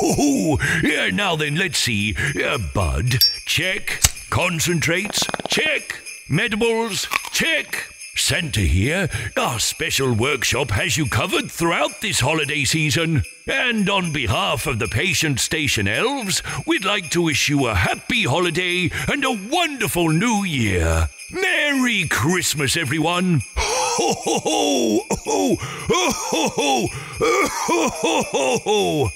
Oh, Yeah, now then, let's see. Yeah, bud, check. Concentrates, check. Medibles, check. Santa here, our special workshop has you covered throughout this holiday season. And on behalf of the patient station elves, we'd like to wish you a happy holiday and a wonderful new year. Merry Christmas, everyone! Ho ho ho! Ho ho ho! Ho ho ho!